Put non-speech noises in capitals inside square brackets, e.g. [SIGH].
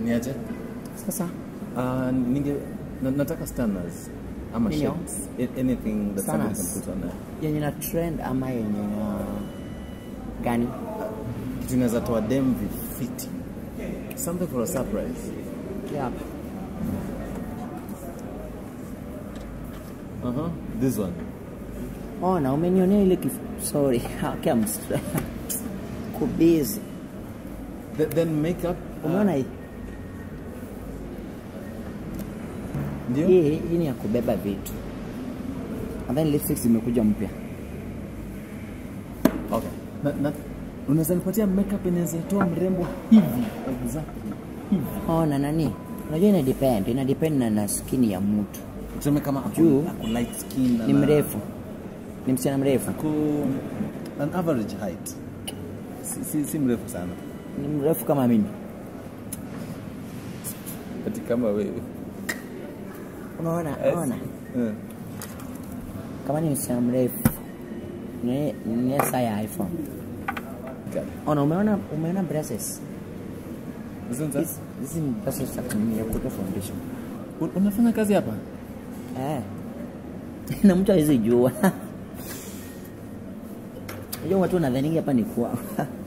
Niache? Sasa Uh, ninge na, nataka standards ama yo? Anything that somebody can put on there. yenye na trend ama yenye na gani? Kitu inaweza toa dem vifiti. Something for a surprise. Yep. Uh-huh. This one. Ona, umenionea ile kif... Sorry, [LAUGHS] haki I'm kubizi. Then, then makeup. Umeona hii? Ndio? Hii hii ni ya kubeba vitu. Nadhani lipsticks zimekuja mpya. Okay. Na, na, unaweza nipatia makeup inaweza toa mrembo hivi. Exactly. Oh, na nani? Unajua ina depend, ina depend na, na skin ya mtu. Tuseme kama ako, Juu, ako light skin na Ni mrefu. Ni msichana mrefu. Ako an average height. Si, si, si mrefu sana. Ni mrefu kama mimi. Ati kama wewe. Unaona? unaona Ona. Eh. Kama ni msichana mrefu. Ni ni saa ya iPhone. Okay. Ona, umeona umeona braces? Hizi ni braces za kutumia kuweka foundation. Unafanya kazi hapa? Eh. [LAUGHS] na mtu hawezi jua. [LAUGHS] Unajua watu wanadhani hapa ni kwao. [LAUGHS]